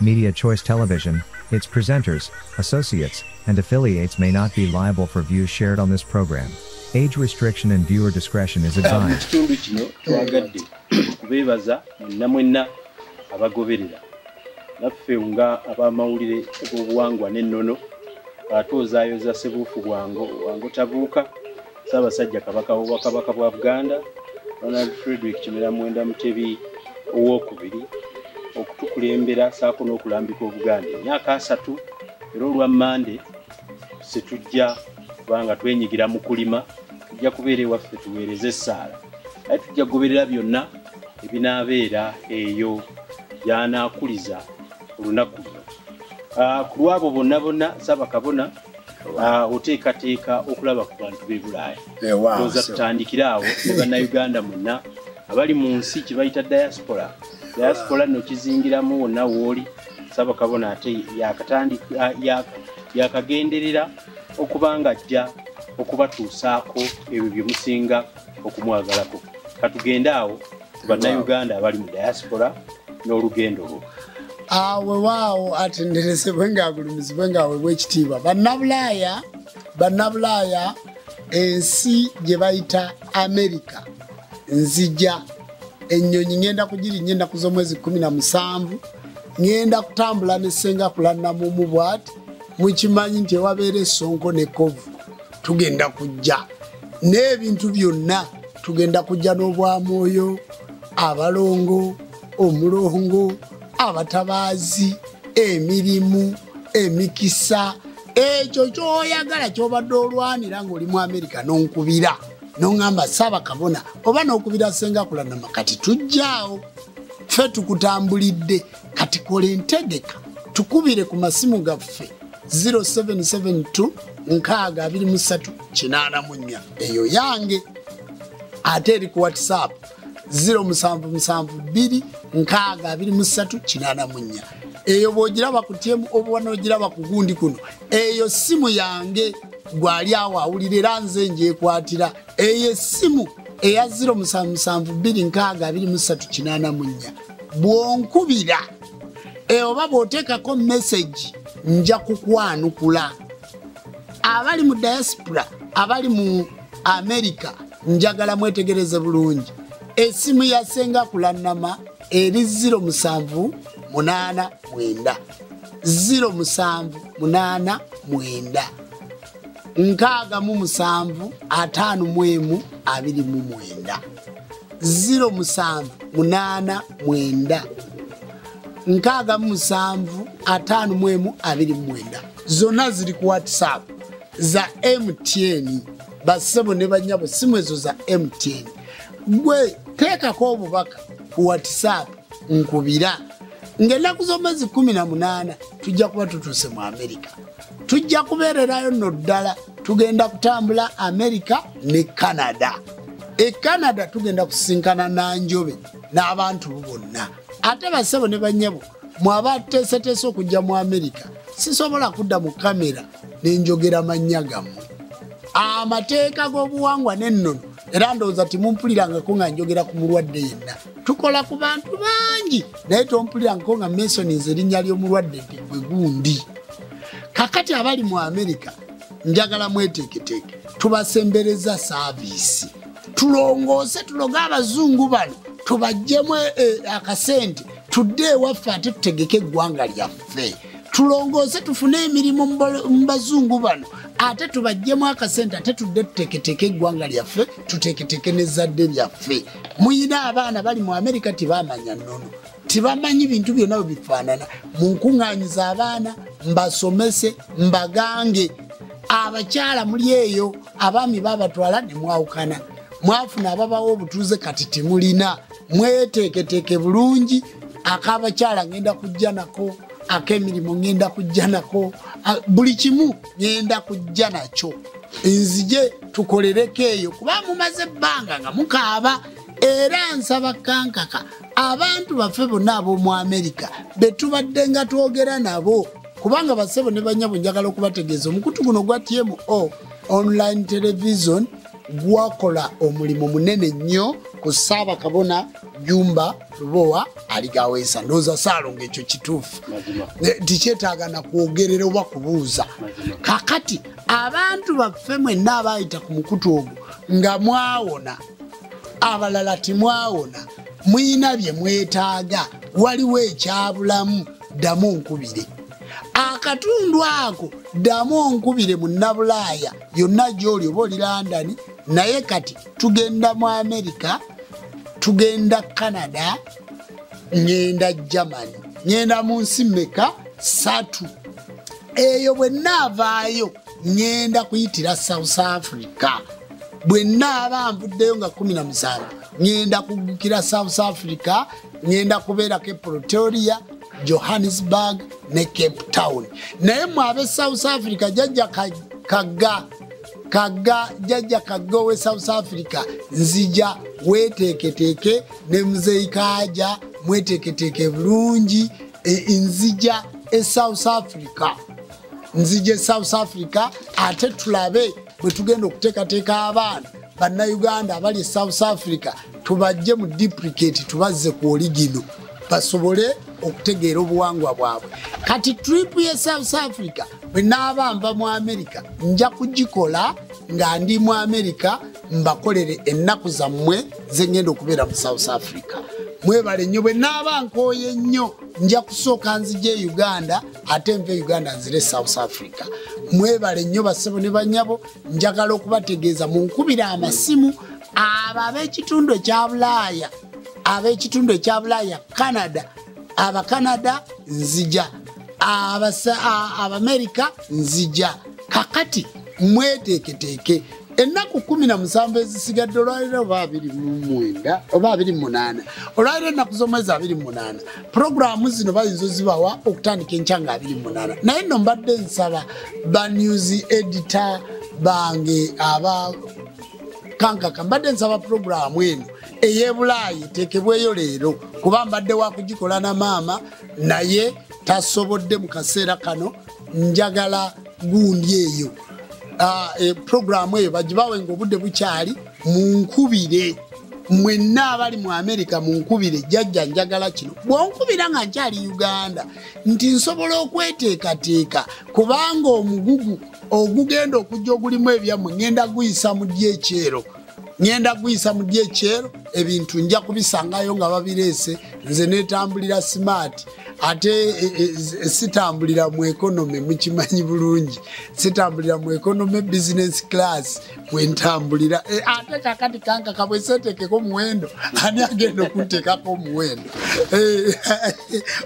Media Choice Television, its presenters, associates, and affiliates may not be liable for views shared on this program. Age restriction and viewer discretion is mu advised. kitundu kino twagadde kubeebaza mwenna mwenna abagoberera naffe nga abamawulire g'obuwangwa n'ennono atuuzaayoza sebuufu bwango wango tabuuka ssaabasajja kabaka w'obwakabaka bwa buganda ronald frederick kimera mwenda mutebi owokubiri okutukulembera saako n'okulambika obuganda. Emyaka asatu era olwa mande setujja kubanga twenyigira mu kulima tujja kubeera ewaffe tuweereze essaala. Aye tujja kugoberera byonna ebinaabeera eyo byanaakuliza olunaku luno. Ah, ku lwabo bonna bonna saabakabona ah, oteekateeka okulaba ku bantu b'e bulaaya. Oza tutandikire awo ne bannayuganda mwenna abali mu nsi kye bayita diaspora diaspora nno kizingiramu wonna wooli saabakabona ate ah, yakagenderera okuba nga ajja okubatuusaako ebyo bye musinga okumwagalako. Katugende awo ku bannayuganda abali mu diaspora n'olugendo lwo awe waawo atenderesebwe ngaagulumizibwe ngaaweebwa ekitiibwa bannabulaaya bannabulaaya ensi gye bayita amerika nzija ennyonyi ngenda kugirinnya ennaku z'omwezi 17 ngenda kutambula nesengakula namumu bwati mukimanyi nti ewabeera esonko nekovu tugenda kujja. N'ebintu byonna tugenda kujja n'obwamwoyo abalongo omulongo abatabaazi emirimu emikisa ekyo kyoyagala kyobadde olwanira ngaoli mu amerika nonkubira noŋamba saaba kabona oba nokubira sengakulanama kati tujjaawo ffe tukutambulidde kati kola entegeka tukubire ku masimu gaffe 0772 623 eyo yange ate eri ku whatsapp 0772 eyo bwogiraba kutyemu oba nogiraba ku gundi kuno eyo simu yange gwali awo awulira era nze njekwatira eyo essimu eya 0772 bwonkubira e oba bw'oteekako meseji nja kukwanukula. Abali mu diaspora abali mu amerika njagala mwetegereze bulungi. Essimu ya senga kulanama eri 0789 0789 nkaaga mu musanvu ataano mu emu abiri mu mwenda. 0789 mwenda. Nkaaga mu musanvu ataano mu emu abiri mu mwenda. Zonna ziri ku whatsapp za mtn basebo ne banyabo simu ezo za mtn gwe teekako obubaka ku whatsapp nkubira ngaennaku z'omwezi 18 tujja kuba tutuuse mu amerika tujja kubeererayo nno ddala tugenda kutambula amerika ne canada. E canada tugenda kusinkana nanjobe n'abantu bo bonna. Ate basebo ne banyabo mwaba teeseteese okujja mu amerika sisobola kudda mu kamera nenjogera mannya gammwe amateeka g'obuwangwa n'ennono era ndowooza timumpulirangako nga njogera ku mulwadde yenna. Tukola ku bantu bangi naye tompulirangako nga masonins erinnya ly'omulwadde nti gwe gundi. Kakati abali mu amerika njagala mweteeketeeke tubasembereza saaviisi tulongoose tuloge abazungu bano tubajjemu eh, akasente tudde ewaffe ate tutegeke eggwanga lyaffe. Tulongoose tufune emirimu mu bazungu bano ate tubajjemu akasente ate tudde tuteketeke eggwanga lyaffe tuteketeke nezadde lyaffe. Muyina abaana bali mu amerika tibamanya nnono. Tibamanyi bintu byonna bwe bifaanana. Munkuŋŋanyiza abaana mbasomese mbagange. Abakyala muli eyo abaami babatwala ne mwawukana. Mwafuna ababawo obutuuze kati timulina mweteeketeeke bulungi akabakyala ngenda kujja nako ak'emirimu ngenda kujja nako. Buli kimu ngenda kujja nakyo. Nzije tukolereko eyo kuba mumaze ebbanga nga mukaaba era nsaba kankaka abantu baffe bonna ab'omu amerika betubadde nga twogera nabo. Kubanga basebo ne banyabo njagala okubategeeza omukutu guno gwa tmo online television gwakola omulimu munene nnyo ku saabakabona jumba lubowa aligaweesa ndowooza saalonga ekyo kituufu. Ne- tikyetaaga nakwogerera oba kubuuza. Kakati abantu baffe mwenna abayita ku mukutu ogwo nga mwawona abalala timwawona mwina bye mwetaaga waliwo ekyabulamu ddamu nkubire. Akatundu ako ddamu onkubire mu nabulaaya yonna gyoli oba oli landani naye kati tugenda mu amerika tugenda canada ngenda germany. Ngenda mu nsi meka satu. Eyo bwe naavaayo ngenda kuyitira south africa. Bwe naaba nvuddeyo nga 17 ngenda kuggukira south africa ngenda kubeerako e pretoria johannesburg ne cape town. Naye mwabe south africa jajja ka- kagga kagga jajja kagga owe south africa. Nzija weteeketeeke ne muzeikaja mweteeketeeke bulungi. E- nzija e south africa. Nzija e south africa ate tulabe bwe tugenda okuteekateeka abaana. Bannayuganda abali e south africa tubajje mu duplicate tubazze ku oligino basobole okutegeera obuwangwa bwabwe. Kati tripu ye south africa bwe naaba nva mu america nja kugikola nga ndi mu america mbakolere ennaku zammwe zengenda okubeera mu south africa. Mwebale nnyo bwe naaba nkooye nnyo nja kusooka nzija e uganda ate nva e uganda nzire south africa. Mwebale nnyo bassebo ne banyabo njagala okubategeeza munkubira amasimu abo ab'ekitundu ekya bulaaya ab'ekitundu ekya bulaaya canada abacanada nzija. Abasa- a- abamerika nzija. Kakati mweteeketeeke ennaku 17 ezisigadde olwaliro oba 29 oba 28 olwaliro ennaku z'omwezi 28 puroguramu zino bayinza ozibawa okutandika enkya nga 28 naye nno mbadde nsaba ba news edita bange aba kankaka mbadde nsaba puroguramu eno ey'ebulaayi eteekebweyo leero kuba mbadde wakugikola na maama naye tasobodde mu kaseera kano njagala gundi eyo. Eh, puroguramu eyo bagibawe nga obudde bukyali munkubire mwenna abali mu amerika munkubire jjajja njagala kino. Bwonkubira nga nkyali uganda nti nsobola okweteekateeka kubanga omugugu ogugenda okujja ogulimu ebyammwe ngenda guyisa mu dyekyero ngenda guyisa mu dyekyero ebintu nja kubisangayo nga babireese. Nze netambulira smart ate e, e, sitambulira mu ekonome mukimanyi bulungi. Sitambulira mu ekonome business class bwentambulira e, ate kakati kankaka bwesetekeko omuwendo ani agenda okuntekako omuwendo?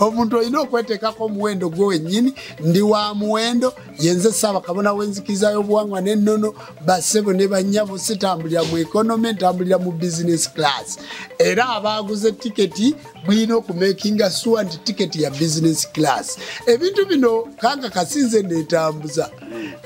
Omuntu olina okwetekako omuwendo gwe wennyini ndi wa muwendo yenze saba kabona wenzikirizayo obuwangwa nennono basebo ne banyabo sitambulira mu ekonome ntambulira mu business class. Era abaguze tiketi mulina okumakinga sure nti tiketi ya business class. Ebintu bino kanga kasinze netambuza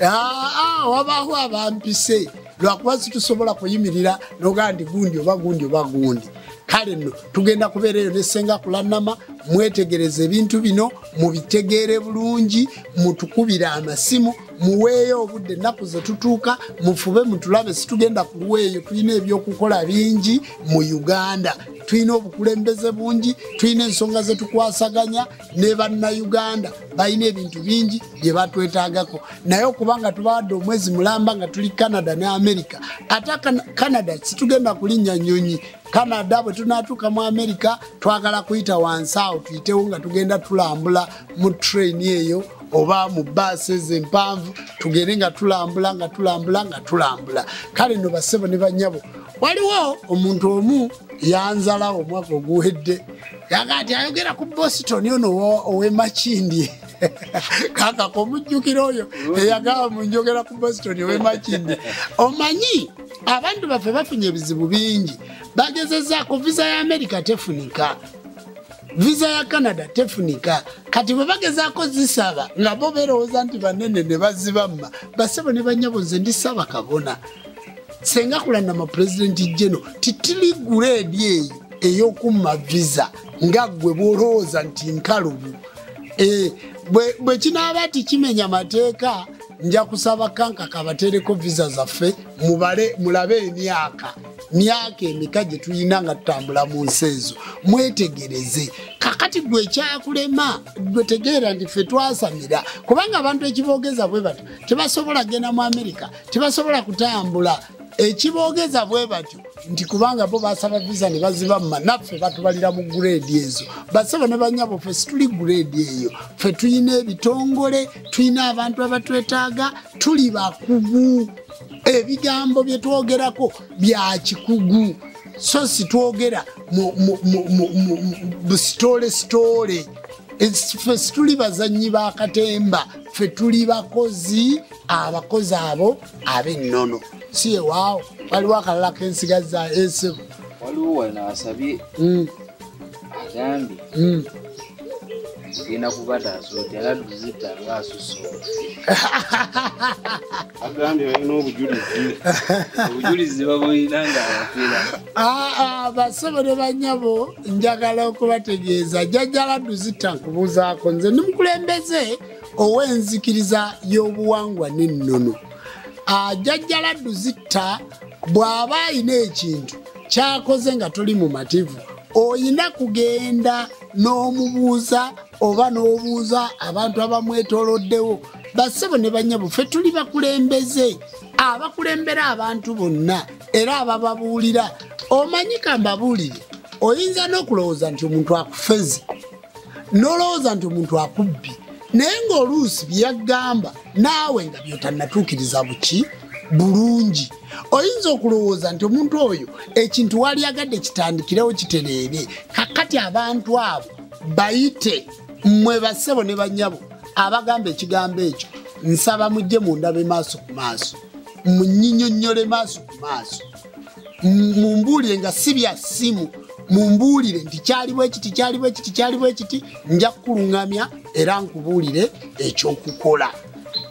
Ah, ah, wabaawo abampise. Lwakuba situsobola kuyimirira nogaa ndi gundi oba gundi oba gundi kale nno tugenda kubeera eyo nesenga kulanama mwetegereze ebintu bino mubitegeere bulungi mutukubire amasimu muweeyo obudde. Ennaku zetutuuka mufube mutulabe situgenda kuluweeyo tulina ebyokukola bingi mu uganda. Tulina obukulembeze bungi tulina ensonga zetukwasaganya ne bannayuganda. Balina ebintu bingi bye batwetagako naye okubanga tubawadde omwezi mulamba nga tuli canada ne america ate canada situgenda kulinnya nyonyi canada bwe tunatuuka mu america twagala kuyita wansi awo tuyitewo nga tugenda tulambula mu traini eyo oba mu baasi ezo empanvu tugende nga tulambula nga tulambula nga tulambula. Kale no bassebo ne banyabo waliwo omuntu omu yanzalawo omwaka oguwedde yaga nti ayogera ku boston ono owemakindi kakaka omujjukira oyo? Eyagaba munjogera ku boston owemakindi omanyi abantu baffe bafunye ebizibu bingi. Bagezezaako visa ya amerika tefunika. Visa ya canada tefunika. Kati bwe bagezaako zisaba nga bo berowooza nti banene ne bazibamma basebo ne banyabo nze ndisaba kabona. Senga kulanama pulezidenti geno titiri guleedi eyo ey'okumma visa nga ggwe bwolowooza nti nkalubu bwe bwe kinaaba tikimenya mateeka nja kusaba kankaka batereko visa zaffe mubale mulabe emyaka. Myaka emika gye tulina nga tutambula mu nsi ezo? Mwetegereze. Kakati gwe ekyakulema gwe tegeera nti ffe twasamira kubanga abantu ekiboogeza bwe batyo tebasobola genda mu amerika tebasobola kutambula ekiboogeza bwe batyo nti kubanga bo basaba visa ne baziba muma naffe batubalira mu gureedi ezo. Basaba ne banyabo ffe situli gureedi eyo. Ffe tulina ebitongole tulina abantu abatwetaaga tuli bakugu. Ebigambo bye twogerako bya kikugu. So sitwogera busitole sitole Es- ffe situli bazanyi bakatemba ffe tuli bakozi abakozi abo ab'ennono si ewaawo waliwo akalala kensigaza esebo waliwo wano asabye. Mm, agambye mm. genda kubataasa oti aladuzita ngaasusa agambye balina obujulizi. Obujulizi babulina nga abafiira Aa, basebo ne banyabo njagala okubategeeza. Jjajjala duzita nkubuuzaako nze ndi mukulembeze ow'enzikiriza y'obuwangwa n'ennono Jjajjala duzita bw'aba ayina ekintu kyakoze nga toli mumativu oyina kugenda n'omubuuza oba n'obuuza abantu abamwetoloddewo basebo ne banyabo ffe tuli bakulembeze abakulembera abantu bonna era abababuulira. Omanyi kambabuulire oyinza n'okulowooza nti omuntu akufezi nolowooza nti omuntu akubbi naye ng'oluusi byeyagamba naawe nga byotannatuukiriza buki? Bulungi. Oyinza okulowooza nti omuntu oyo ekintu waliagadde kitandikirewo kitereere? Kakati abantu abo bayite mmwe bassebo ne banyabo abagamba ekigambo ekyo nsaba mujje mundabe maaso ku maaso munyinyonnyole maaso ku maaso. Mumbuulire nga si bya ssimu mumbuulire nti kyali bwe kiti kyali bwe kiti kyali bwe kiti nja kukuluŋŋamya era nkubuulire ekyokukola.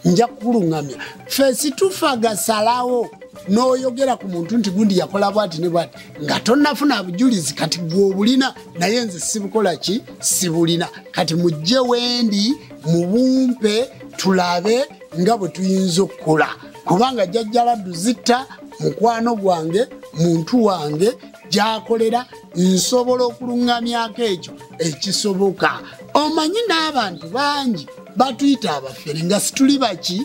Nja kukuluŋŋamya fe situfa gasalawo n'oyogera ku muntu nti gundi yakola bwati ne bwati nga tonnafuna bujulizi kati gwe obulina naye nze sibukola ki? Sibulina. Kati mujje wendi mubumpe tulabe nga bwe tuyinza okukola. Kubanga jjajjala duzitta mukwano gwange muntu wange gyakolera nsobola okuluŋŋamyako ekyo ekisoboka. Omanyi n'abantu bangi batuyita abafere nga situli baki?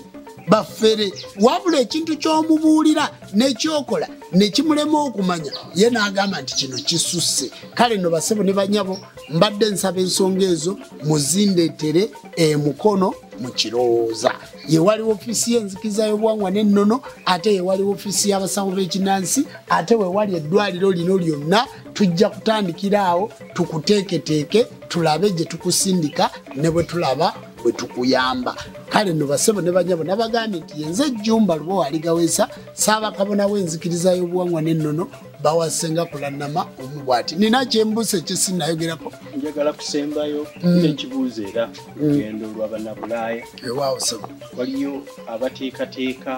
Baffere wabula ekintu ky'omubuulira nekyokola nekimulema okumanya ye n'agamba nti kino kisusse. Kale no basebo ne banyabo mbadde nsaba ensonga ezo muzindeetere emukono mu kirowooza. Ye waliwo ofiisi y'enzikiriza y'obuwangwa n'ennono ate ye waliwo ofiisi y'abasawo b'ekinansi ate we wali eddwaliro lino lyonna tujja kutandikira awo tukuteeketeeke tulabe gye tukusindika ne bwe tulaba bwe tukuyamba. Kale no basebo ne banyabo nabagambye nti yenze ejjumba luba waligaweesa saabakabona w'enzikiriza y'obuwangwa n'ennono bawasenga kulannama omu bw'ati. Nina kyembusa ekyesinnayogerako njagala kusembayo n'ekibuuzo era lugendo lwa bannabulaaya. Ewaawo sebo waliyo abateekateeka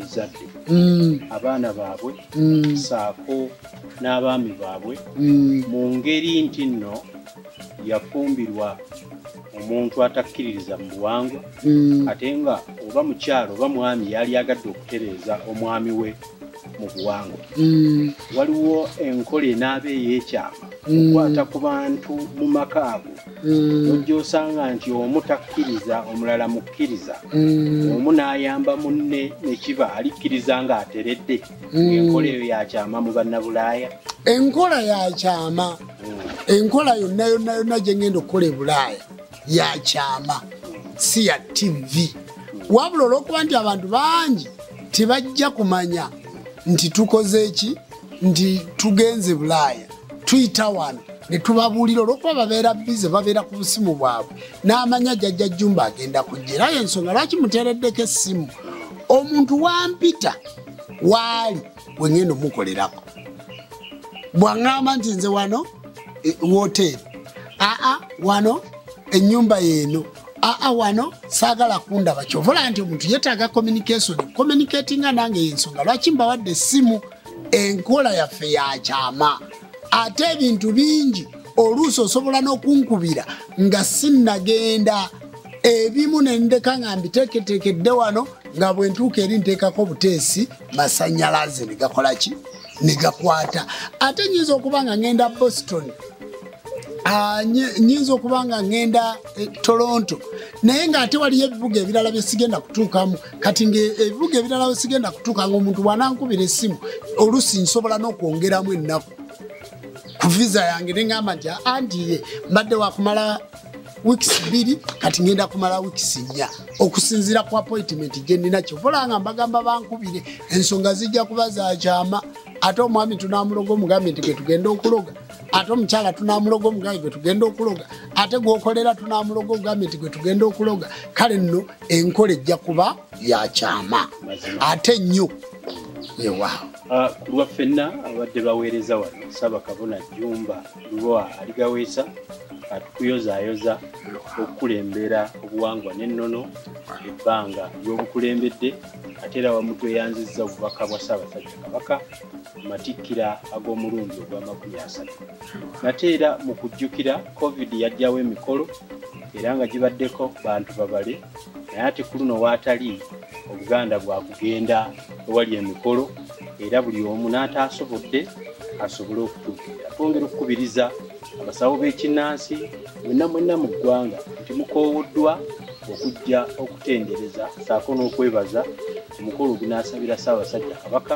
ezadde. Abaana baabwe saako n'abaami baabwe. Mu ngeri nti nno yafumbirwa omuntu atakkiririza mu buwangwa ate nga oba mukyalo oba mwami yali agadde okutereeza omwami we mu buwangwa waliwo enkola enaaba ey'ekyama okukwata ku bantu mu maka ago. Ojja osanga nti omu takkiriza omulala mukkiriza. Omu n'ayamba munne nekiba alikkiriza ng'ateredde. Enkola eyo yakyama mu bannabulaaya. Enkola yakyama enkola yonna yonna yonna gye ngenda okukola e bulaaya yakyama si ya tv wabula olw'okuba nti abantu bangi tebajja kumanya nti tukoze eki? Nti tugenze bulaaya. Tuyita wano. Ne tubabuulira olw'okuba babeera bize babeera ku busimu bwabwe. N'amanya jjajja jjumba agenda kujja era yensonga lwaki muteereddeko essimu? Omuntu wampita waali wengenda omukolerako. Bwaŋŋamba nti nze wano e, woteeri aa wano enyumba yeeno aa wano saagala kundaba kyovola nti omuntu yetaaga communication communicatinga nange yensonga lwaki mbawadde essimu enkola yaffe yakyama ate ebintu bingi oluusi osobola n'okunkubira nga sinnagenda. Ebimu nendeka nga mbiteeketeekedde wano nga bwe ntuuka eri nteekako buteesi masanyalaze negakola ki? Negakwata ate nyinza okuba nga ngenda boston nyinza okuba nga ngenda e, toronto. Naye ngaate waliyo ebibuga ebirala byesigenda kutuukamu. Kati nga ebibuga ebirala byesigenda kutuuka nga omuntu bwanankubira essimu olusi nsobola n'okwongeramu ennaku. Ku visa yange neŋamba nti anti ye mbadde wakumala wiikisi bbiri kati ngenda kumala wiikisi nnya. Okusinziira ku appointment gyenina kyobola nga mbagamba bankubire ensonga zijja kuba zakyama ate omwami tunamuloga omugambe nti gwe tugenda okuloga ate omukyala tunamuloga omugambe gwe tugenda okuloga ate gwokolera tunamuloga omugambe nti gwe tugenda okuloga kale nno enkola ejja kuba yakyama ate nnyo. Ewaawo Ah, ku lwa ffenna abadde baweereza wano saabakabona jumba lwa aligaweesa atukuyozaayoza okukulembera obuwangwa n'ennono ebbanga ly'obukulembedde ate era wamu tweyanzizza obubaka bwa ssaabasajja kabaka matikkira ag'omulundi ogw'amakumi asatu. Nate era mu kujjukira covid yajjawo emikolo era nga gibaddeko bantu babale naye ate ku luno waatali obuganda bwakugenda ewali emikolo era buli omu n'ataasobodde asobole okutuukirira. Twongera okukubiriza abasawo b'ekinnansi mwenna mwenna mu ggwanga nti mukoowoddwa okujja okutendereza saako n'okwebaza omukolo ogunaasabira ssaabasajja kabaka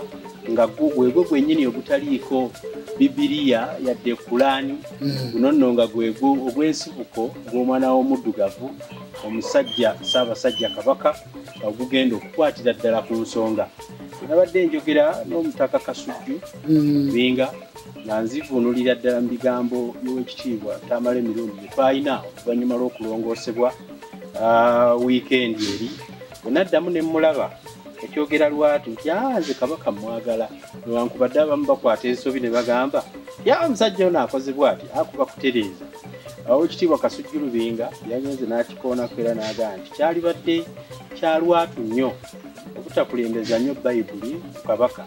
nga gwegwe gwennyini ogutaliiko bibiriya yadde kulaani guno nno nga gwegwo ogw'ensibuko gw'omwana w'omuddugavu omusajja ssaabasajja kabaka nga gugenda okukwatira ddala ku nsonga nabadde njogera n'omutaka kasujju binga nga nzivuunulira ddala mu bigambo by'owekitiibwa tamala emirundi gye twalina oluvannyuma lw'okulongoosebwa wiikendi eri. Bwe naddamu ne mmulaba ekyogera lwatu nti "Ah, nze kabaka mwagala. Newankubadde abamu bakwata ensobi ne bagamba ya omusajja ono akozebwa ati akuba kutereeza. Awo ekitiibwa kasujju lubinga yagenze n'akikoonako era n'agamba nti kyali badde kya lwatu nnyo obutakulembeza nnyo bayibuli kabaka.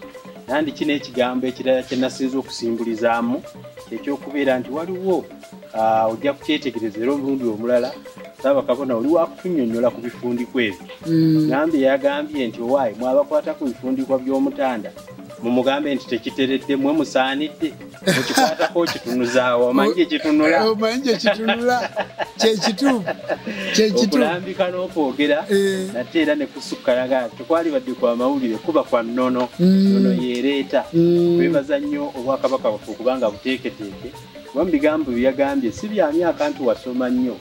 Nandi kino ekigambo ekirala kye nasinza okusimbulizaamu kyekyokubeera nti waliwo ojja kukyetegereza era omulundi omulala saaba kabona oli wakutunyonnyola ku bifundikwa ebyo. Nambye yagambye nti owaayi mwabakwata ku bifundikwa by'omutanda. Mumugambe nti tekiteredde mwe musaanidde mukikwatako kitunuzaawo omanyi gyekitunula omanyi gyekitunula kyekituufu kyekituufu okulambika n'okwogera Eh. nate era ne kusukkayaga tekwali badde kwa mawulire kuba kwa nnono Mm. nono yeereeta Mm. twebaza nnyo obwakabaka bwaffe okubanga buteeketeeke kuba mu bigambo bye yagambye si bya myaka nti wasoma nnyo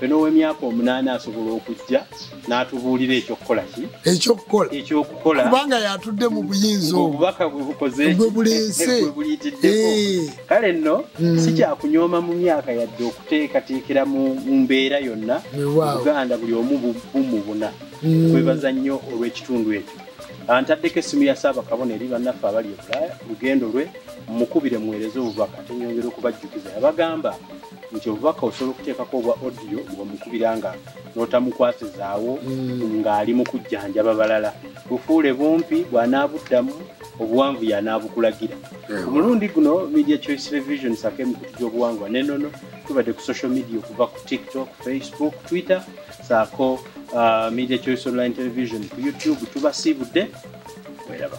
fe n'ow'emyaka omunaana asobola okujja n'atubuulira ekyokukola ki ekyokukola ekyokukola kubanga yatudde mu buyinza obubaka bwe bukoze Bwe buleese. Eh. kale nno Mm. si kyakunyooma mu myaka yadde okuteekateekera mu mu mbeera yonna Weewaawo. uganda buli omu bu- bumubuna Mm. twebaza nnyo olw'ekitundu ekyo antaddeko essimu ya saabakabona eri bannaffe abali e bulaaya lugendo lwe mukubire muweereze obubaka. Ate nyongera okubajjukiza. Yabagamba nti obubaka osobola okuteekako obwa odiyo bwomukubira nga n'otamukwasizaawo ng'ali mu kujjanjaba balala. Bufuule bumpi bw'anaabuddamu obuwanvu y'anaabukulagira. Ku mulundi guno media choice television sako emikutu gy'obuwangwa n'ennono tubadde ku social media okuva ku tiktok facebook twitter saako uh, media choice online television youtube tubasiibudde weraba